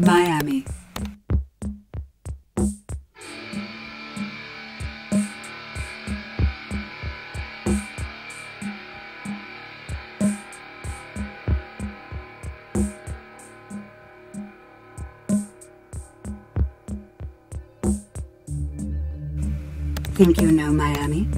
Miami. Think you know Miami?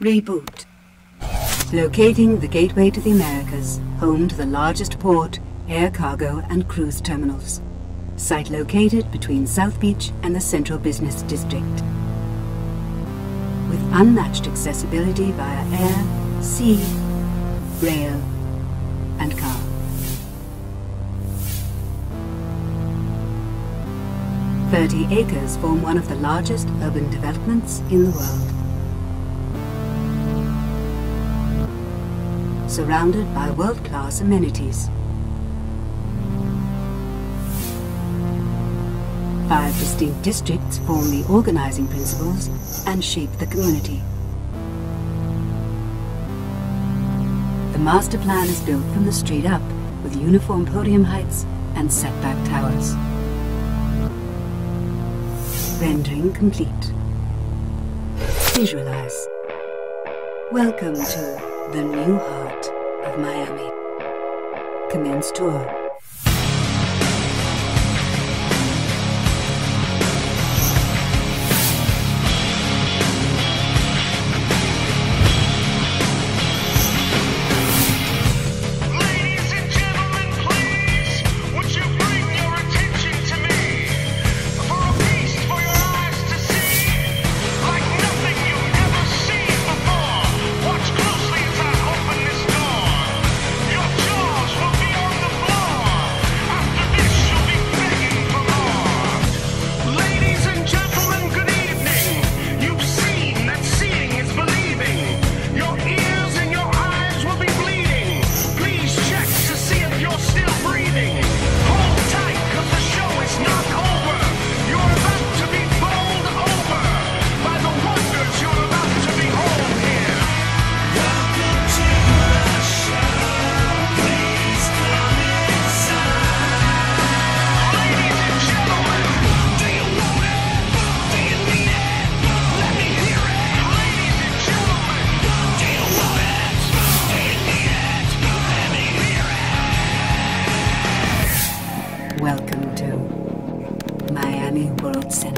Reboot. Locating the gateway to the Americas, home to the largest port, air cargo and cruise terminals. Site located between South Beach and the Central Business District. With unmatched accessibility via air, sea, rail and car. Thirty acres form one of the largest urban developments in the world. Surrounded by world-class amenities. Five distinct districts form the organizing principles and shape the community. The master plan is built from the street up with uniform podium heights and setback towers. Rendering complete. Visualize. Welcome to the new heart of Miami. Commence tour. Welcome to Miami World Center.